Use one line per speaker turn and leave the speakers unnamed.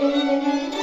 Música